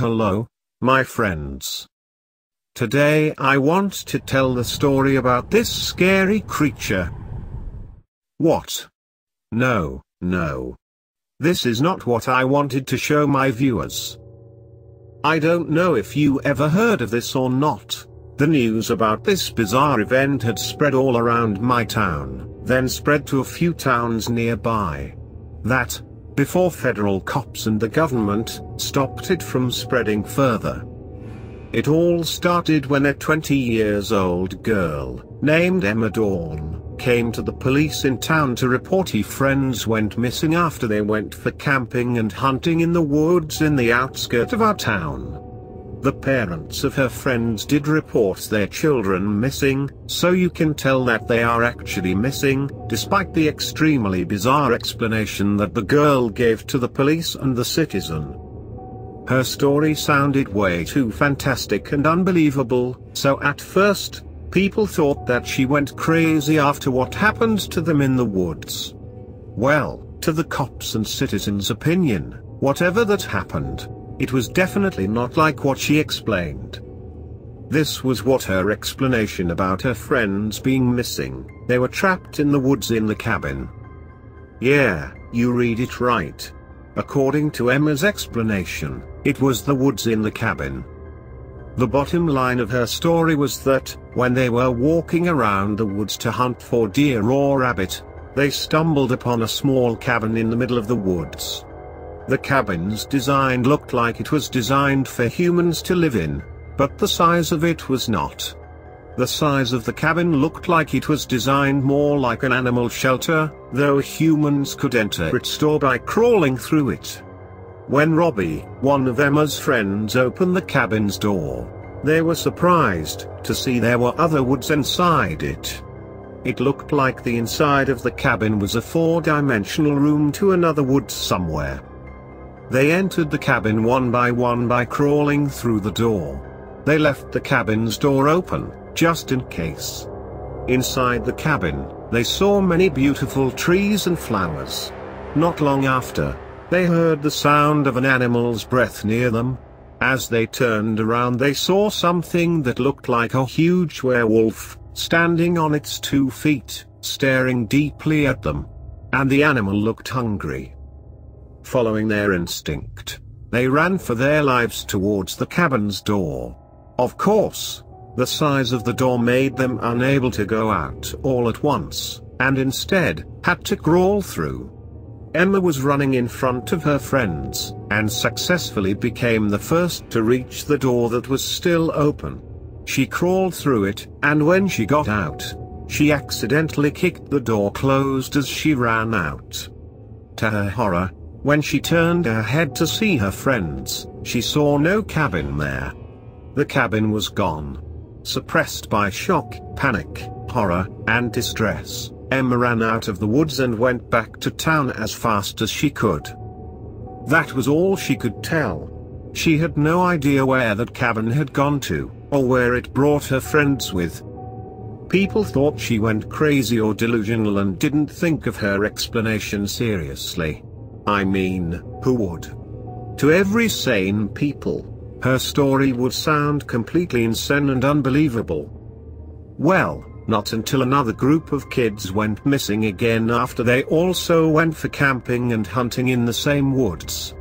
Hello, my friends. Today I want to tell the story about this scary creature. What? No, no. This is not what I wanted to show my viewers. I don't know if you ever heard of this or not. The news about this bizarre event had spread all around my town, then spread to a few towns nearby. That, before federal cops and the government stopped it from spreading further. It all started when a 20 years old girl, named Emma Dawn, came to the police in town to report her friends went missing after they went for camping and hunting in the woods in the outskirts of our town. The parents of her friends did report their children missing, so you can tell that they are actually missing, despite the extremely bizarre explanation that the girl gave to the police and the citizen. Her story sounded way too fantastic and unbelievable, so at first, people thought that she went crazy after what happened to them in the woods. Well, to the cops and citizens' opinion, whatever that happened, it was definitely not like what she explained. This was what her explanation about her friends being missing, they were trapped in the woods in the cabin. Yeah, you read it right. According to Emma's explanation, it was the woods in the cabin. The bottom line of her story was that, when they were walking around the woods to hunt for deer or rabbit, they stumbled upon a small cabin in the middle of the woods. The cabin's design looked like it was designed for humans to live in, but the size of it was not. The size of the cabin looked like it was designed more like an animal shelter, though humans could enter its door by crawling through it. When Robbie, one of Emma's friends opened the cabin's door, they were surprised to see there were other woods inside it. It looked like the inside of the cabin was a four-dimensional room to another woods somewhere. They entered the cabin one by one by crawling through the door. They left the cabin's door open, just in case. Inside the cabin, they saw many beautiful trees and flowers. Not long after, they heard the sound of an animal's breath near them. As they turned around they saw something that looked like a huge werewolf, standing on its two feet, staring deeply at them. And the animal looked hungry following their instinct. They ran for their lives towards the cabin's door. Of course, the size of the door made them unable to go out all at once, and instead, had to crawl through. Emma was running in front of her friends, and successfully became the first to reach the door that was still open. She crawled through it, and when she got out, she accidentally kicked the door closed as she ran out. To her horror, when she turned her head to see her friends, she saw no cabin there. The cabin was gone. Suppressed by shock, panic, horror, and distress, Emma ran out of the woods and went back to town as fast as she could. That was all she could tell. She had no idea where that cabin had gone to, or where it brought her friends with. People thought she went crazy or delusional and didn't think of her explanation seriously. I mean, who would? To every sane people, her story would sound completely insane and unbelievable. Well, not until another group of kids went missing again after they also went for camping and hunting in the same woods.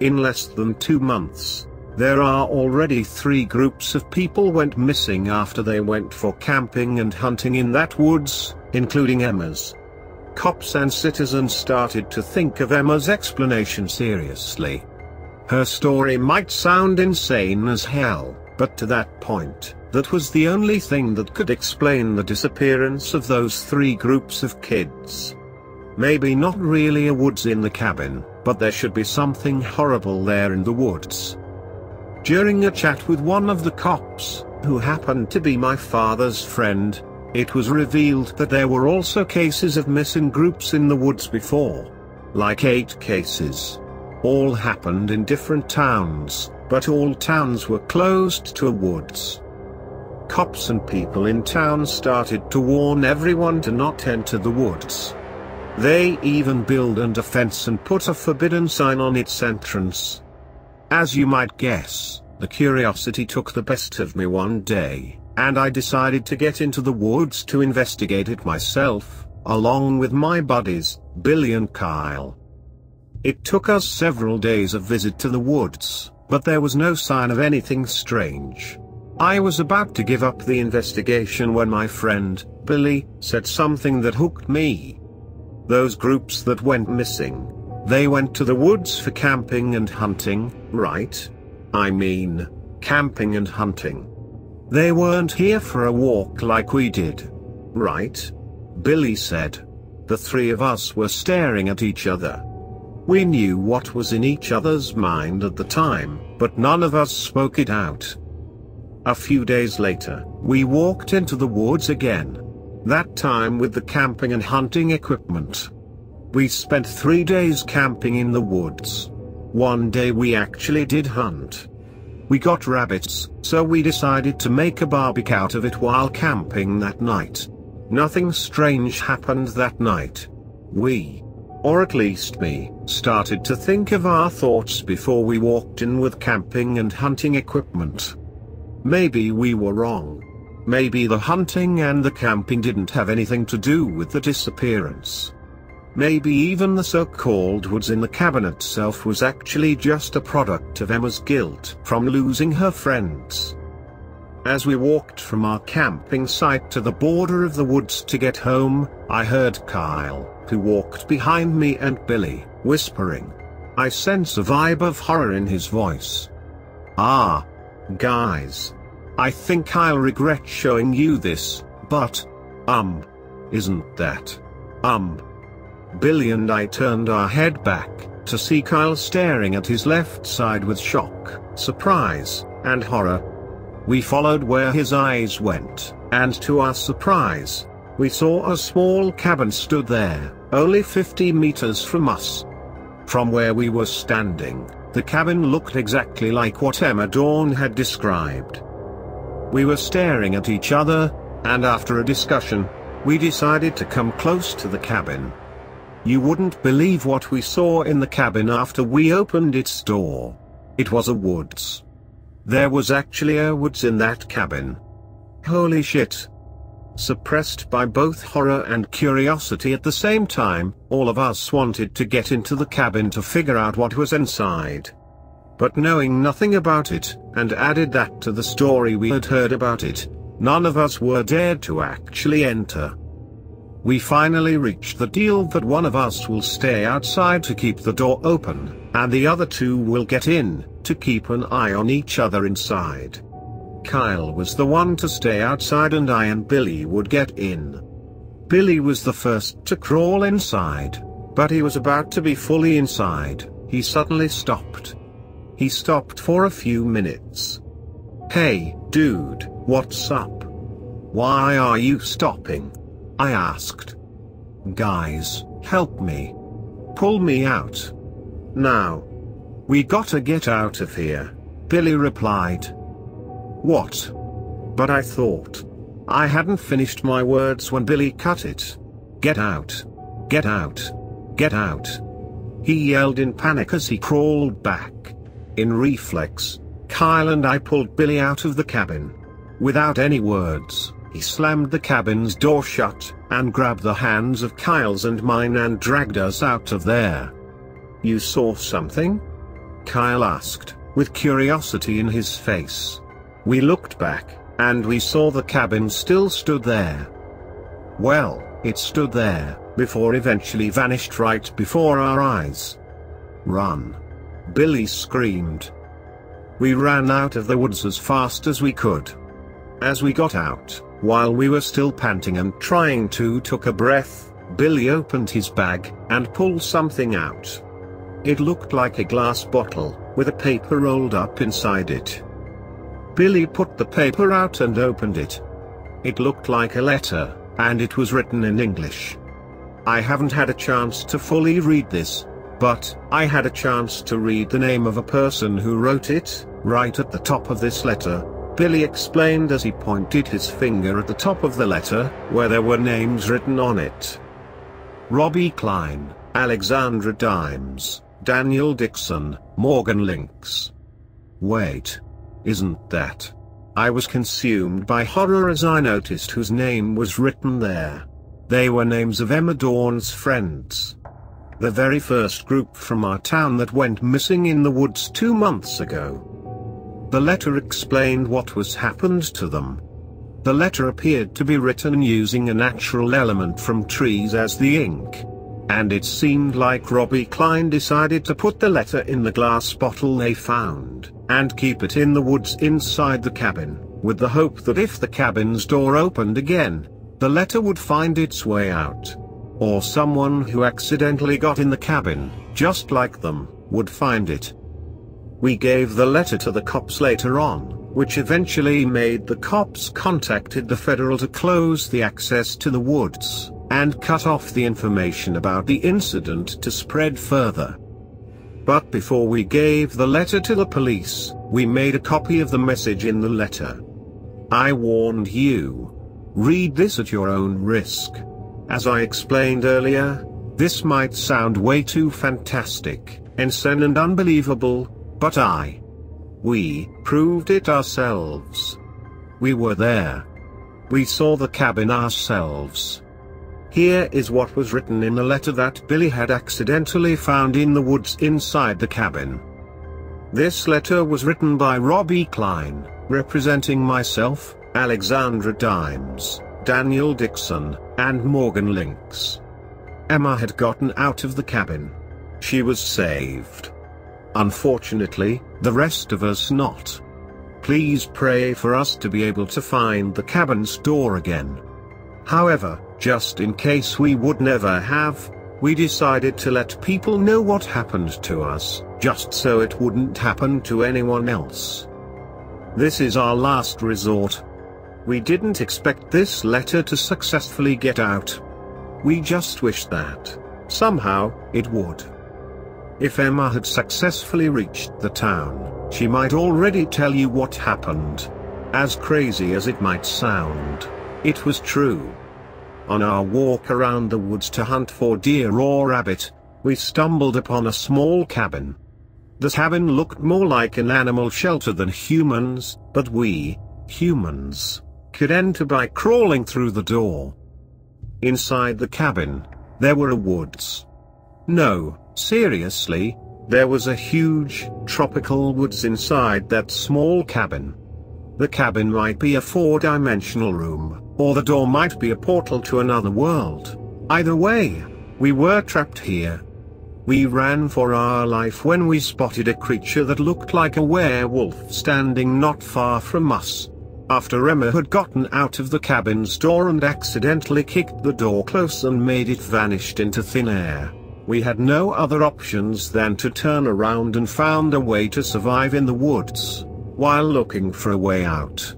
In less than two months, there are already three groups of people went missing after they went for camping and hunting in that woods, including Emma's. Cops and citizens started to think of Emma's explanation seriously. Her story might sound insane as hell, but to that point, that was the only thing that could explain the disappearance of those three groups of kids. Maybe not really a woods in the cabin, but there should be something horrible there in the woods. During a chat with one of the cops, who happened to be my father's friend, it was revealed that there were also cases of missing groups in the woods before. Like eight cases. All happened in different towns, but all towns were closed to woods. Cops and people in town started to warn everyone to not enter the woods. They even built a fence and put a forbidden sign on its entrance. As you might guess, the curiosity took the best of me one day, and I decided to get into the woods to investigate it myself, along with my buddies, Billy and Kyle. It took us several days of visit to the woods, but there was no sign of anything strange. I was about to give up the investigation when my friend, Billy, said something that hooked me. Those groups that went missing. They went to the woods for camping and hunting, right? I mean, camping and hunting. They weren't here for a walk like we did. Right? Billy said. The three of us were staring at each other. We knew what was in each other's mind at the time, but none of us spoke it out. A few days later, we walked into the woods again. That time with the camping and hunting equipment. We spent three days camping in the woods. One day we actually did hunt. We got rabbits, so we decided to make a barbecue out of it while camping that night. Nothing strange happened that night. We, or at least me, started to think of our thoughts before we walked in with camping and hunting equipment. Maybe we were wrong. Maybe the hunting and the camping didn't have anything to do with the disappearance. Maybe even the so-called woods in the cabin itself was actually just a product of Emma's guilt from losing her friends. As we walked from our camping site to the border of the woods to get home, I heard Kyle, who walked behind me and Billy, whispering. I sense a vibe of horror in his voice. Ah. Guys. I think I'll regret showing you this, but, um, isn't that, um. Billy and I turned our head back, to see Kyle staring at his left side with shock, surprise, and horror. We followed where his eyes went, and to our surprise, we saw a small cabin stood there, only 50 meters from us. From where we were standing, the cabin looked exactly like what Emma Dawn had described. We were staring at each other, and after a discussion, we decided to come close to the cabin. You wouldn't believe what we saw in the cabin after we opened its door. It was a woods. There was actually a woods in that cabin. Holy shit. Suppressed by both horror and curiosity at the same time, all of us wanted to get into the cabin to figure out what was inside. But knowing nothing about it, and added that to the story we had heard about it, none of us were dared to actually enter. We finally reached the deal that one of us will stay outside to keep the door open, and the other two will get in, to keep an eye on each other inside. Kyle was the one to stay outside and I and Billy would get in. Billy was the first to crawl inside, but he was about to be fully inside, he suddenly stopped. He stopped for a few minutes. Hey, dude, what's up? Why are you stopping? I asked. Guys, help me. Pull me out. Now. We gotta get out of here, Billy replied. What? But I thought. I hadn't finished my words when Billy cut it. Get out. Get out. Get out. He yelled in panic as he crawled back. In reflex, Kyle and I pulled Billy out of the cabin. Without any words, he slammed the cabin's door shut, and grabbed the hands of Kyle's and mine and dragged us out of there. You saw something? Kyle asked, with curiosity in his face. We looked back, and we saw the cabin still stood there. Well, it stood there, before eventually vanished right before our eyes. Run. Billy screamed. We ran out of the woods as fast as we could. As we got out, while we were still panting and trying to took a breath, Billy opened his bag, and pulled something out. It looked like a glass bottle, with a paper rolled up inside it. Billy put the paper out and opened it. It looked like a letter, and it was written in English. I haven't had a chance to fully read this, but, I had a chance to read the name of a person who wrote it, right at the top of this letter, Billy explained as he pointed his finger at the top of the letter, where there were names written on it. Robbie Klein, Alexandra Dimes, Daniel Dixon, Morgan Lynx, Wait. Isn't that? I was consumed by horror as I noticed whose name was written there. They were names of Emma Dawn's friends. The very first group from our town that went missing in the woods two months ago. The letter explained what was happened to them. The letter appeared to be written using a natural element from trees as the ink. And it seemed like Robbie Klein decided to put the letter in the glass bottle they found, and keep it in the woods inside the cabin, with the hope that if the cabin's door opened again, the letter would find its way out. Or someone who accidentally got in the cabin, just like them, would find it. We gave the letter to the cops later on, which eventually made the cops contacted the federal to close the access to the woods, and cut off the information about the incident to spread further. But before we gave the letter to the police, we made a copy of the message in the letter. I warned you, Read this at your own risk. As I explained earlier, this might sound way too fantastic, insane and unbelievable, but I. We proved it ourselves. We were there. We saw the cabin ourselves. Here is what was written in the letter that Billy had accidentally found in the woods inside the cabin. This letter was written by Robbie Klein, representing myself, Alexandra Dimes, Daniel Dixon, and Morgan Lynx. Emma had gotten out of the cabin. She was saved. Unfortunately, the rest of us not. Please pray for us to be able to find the cabin's door again. However, just in case we would never have, we decided to let people know what happened to us, just so it wouldn't happen to anyone else. This is our last resort, we didn't expect this letter to successfully get out. We just wish that, somehow, it would. If Emma had successfully reached the town, she might already tell you what happened. As crazy as it might sound, it was true. On our walk around the woods to hunt for deer or rabbit, we stumbled upon a small cabin. The cabin looked more like an animal shelter than humans, but we, humans, could enter by crawling through the door. Inside the cabin, there were a woods. No, seriously, there was a huge, tropical woods inside that small cabin. The cabin might be a four-dimensional room, or the door might be a portal to another world. Either way, we were trapped here. We ran for our life when we spotted a creature that looked like a werewolf standing not far from us. After Emma had gotten out of the cabin's door and accidentally kicked the door close and made it vanished into thin air, we had no other options than to turn around and found a way to survive in the woods, while looking for a way out.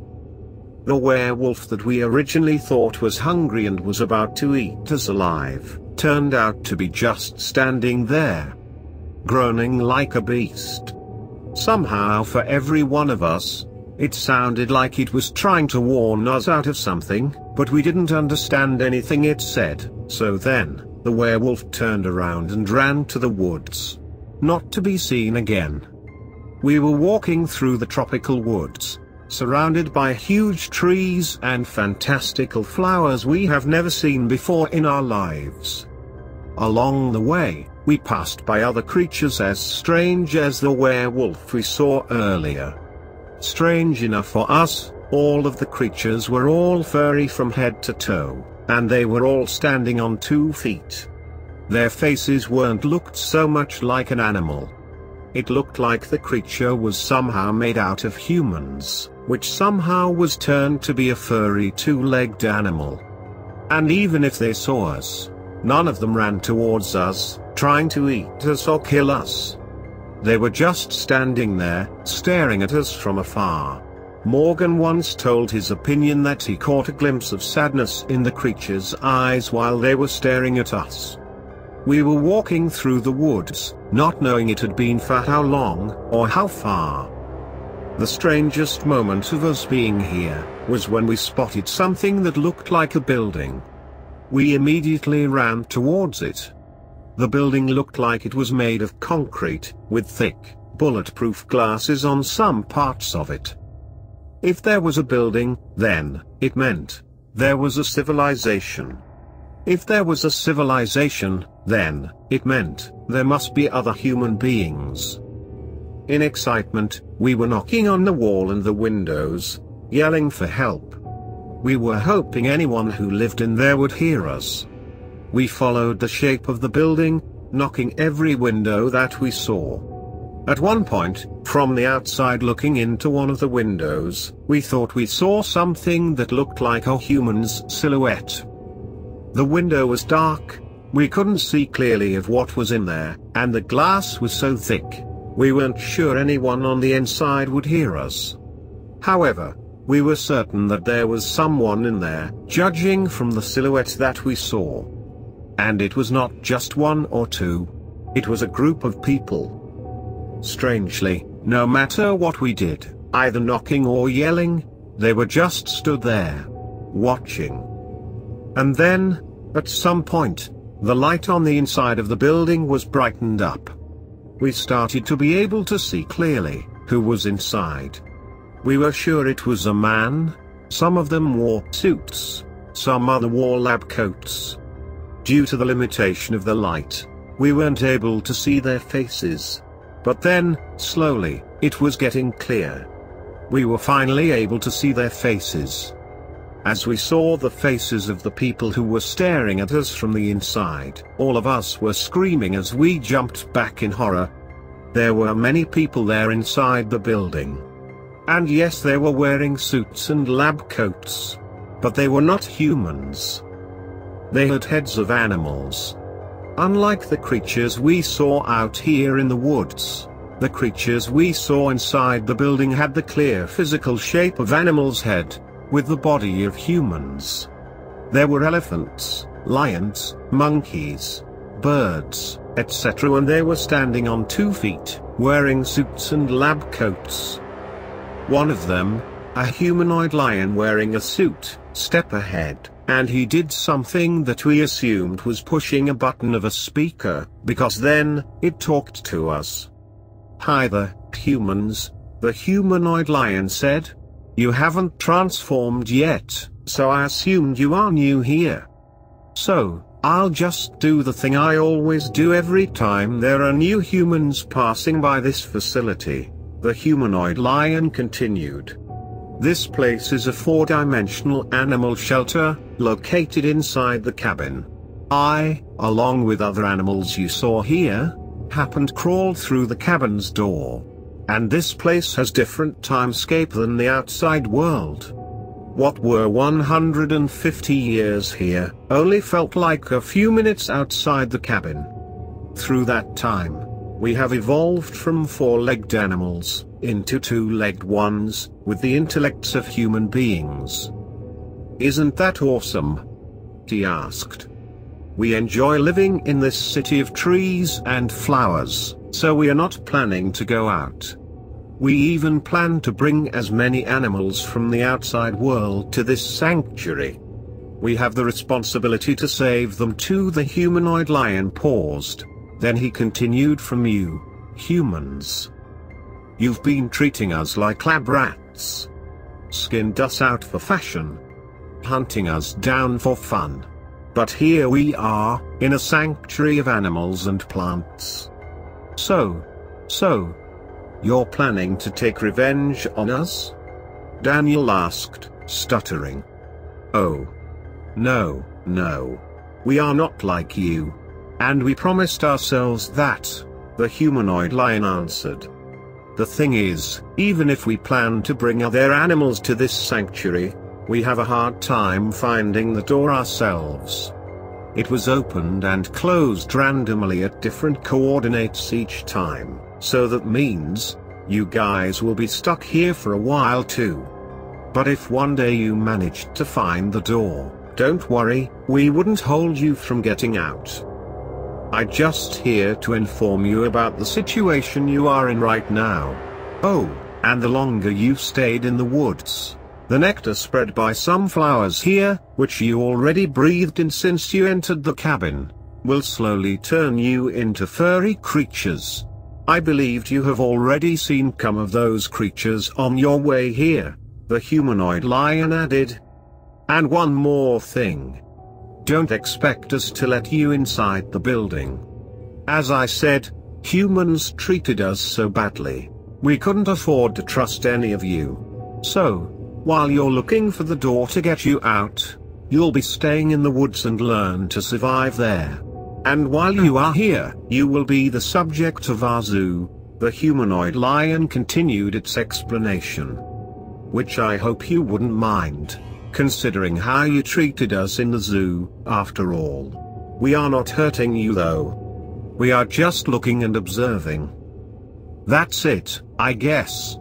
The werewolf that we originally thought was hungry and was about to eat us alive, turned out to be just standing there. Groaning like a beast. Somehow for every one of us, it sounded like it was trying to warn us out of something, but we didn't understand anything it said, so then, the werewolf turned around and ran to the woods. Not to be seen again. We were walking through the tropical woods, surrounded by huge trees and fantastical flowers we have never seen before in our lives. Along the way, we passed by other creatures as strange as the werewolf we saw earlier. Strange enough for us, all of the creatures were all furry from head to toe, and they were all standing on two feet. Their faces weren't looked so much like an animal. It looked like the creature was somehow made out of humans, which somehow was turned to be a furry two-legged animal. And even if they saw us, none of them ran towards us, trying to eat us or kill us. They were just standing there, staring at us from afar. Morgan once told his opinion that he caught a glimpse of sadness in the creature's eyes while they were staring at us. We were walking through the woods, not knowing it had been for how long, or how far. The strangest moment of us being here, was when we spotted something that looked like a building. We immediately ran towards it, the building looked like it was made of concrete, with thick, bulletproof glasses on some parts of it. If there was a building, then, it meant, there was a civilization. If there was a civilization, then, it meant, there must be other human beings. In excitement, we were knocking on the wall and the windows, yelling for help. We were hoping anyone who lived in there would hear us. We followed the shape of the building, knocking every window that we saw. At one point, from the outside looking into one of the windows, we thought we saw something that looked like a human's silhouette. The window was dark, we couldn't see clearly of what was in there, and the glass was so thick, we weren't sure anyone on the inside would hear us. However, we were certain that there was someone in there, judging from the silhouette that we saw. And it was not just one or two. It was a group of people. Strangely, no matter what we did, either knocking or yelling, they were just stood there, watching. And then, at some point, the light on the inside of the building was brightened up. We started to be able to see clearly, who was inside. We were sure it was a man, some of them wore suits, some other wore lab coats. Due to the limitation of the light, we weren't able to see their faces. But then, slowly, it was getting clear. We were finally able to see their faces. As we saw the faces of the people who were staring at us from the inside, all of us were screaming as we jumped back in horror. There were many people there inside the building. And yes they were wearing suits and lab coats. But they were not humans. They had heads of animals. Unlike the creatures we saw out here in the woods, the creatures we saw inside the building had the clear physical shape of animals' head, with the body of humans. There were elephants, lions, monkeys, birds, etc. and they were standing on two feet, wearing suits and lab coats. One of them, a humanoid lion wearing a suit, step ahead and he did something that we assumed was pushing a button of a speaker, because then, it talked to us. Hi there, humans, the humanoid lion said. You haven't transformed yet, so I assumed you are new here. So, I'll just do the thing I always do every time there are new humans passing by this facility, the humanoid lion continued. This place is a four-dimensional animal shelter, located inside the cabin. I, along with other animals you saw here, happened crawled through the cabin's door. And this place has different timescape than the outside world. What were 150 years here, only felt like a few minutes outside the cabin. Through that time, we have evolved from four-legged animals, into two-legged ones, with the intellects of human beings. Isn't that awesome? He asked. We enjoy living in this city of trees and flowers, so we are not planning to go out. We even plan to bring as many animals from the outside world to this sanctuary. We have the responsibility to save them too the humanoid lion paused. Then he continued from you, humans. You've been treating us like lab rats. Skinned us out for fashion. Hunting us down for fun. But here we are, in a sanctuary of animals and plants. So, so, you're planning to take revenge on us? Daniel asked, stuttering. Oh. No, no. We are not like you. And we promised ourselves that, the humanoid lion answered. The thing is, even if we plan to bring other animals to this sanctuary, we have a hard time finding the door ourselves. It was opened and closed randomly at different coordinates each time, so that means, you guys will be stuck here for a while too. But if one day you managed to find the door, don't worry, we wouldn't hold you from getting out. I just here to inform you about the situation you are in right now. Oh, and the longer you stayed in the woods, the nectar spread by some flowers here, which you already breathed in since you entered the cabin, will slowly turn you into furry creatures. I believed you have already seen come of those creatures on your way here, the humanoid lion added. And one more thing. Don't expect us to let you inside the building. As I said, humans treated us so badly. We couldn't afford to trust any of you. So, while you're looking for the door to get you out, you'll be staying in the woods and learn to survive there. And while you are here, you will be the subject of our zoo, the humanoid lion continued its explanation. Which I hope you wouldn't mind, considering how you treated us in the zoo, after all. We are not hurting you though. We are just looking and observing. That's it, I guess.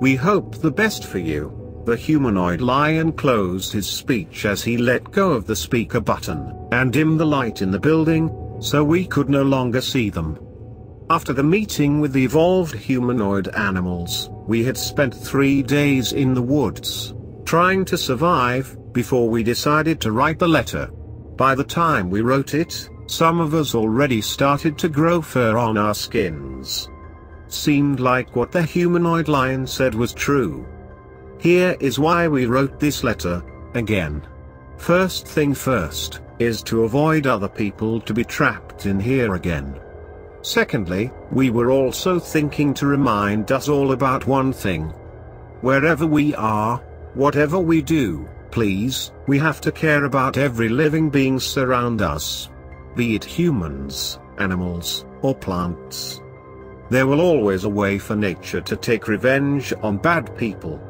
We hope the best for you. The humanoid lion closed his speech as he let go of the speaker button, and dimmed the light in the building, so we could no longer see them. After the meeting with the evolved humanoid animals, we had spent three days in the woods, trying to survive, before we decided to write the letter. By the time we wrote it, some of us already started to grow fur on our skins seemed like what the humanoid lion said was true. Here is why we wrote this letter, again. First thing first, is to avoid other people to be trapped in here again. Secondly, we were also thinking to remind us all about one thing. Wherever we are, whatever we do, please, we have to care about every living being surround us. Be it humans, animals, or plants. There will always a way for nature to take revenge on bad people.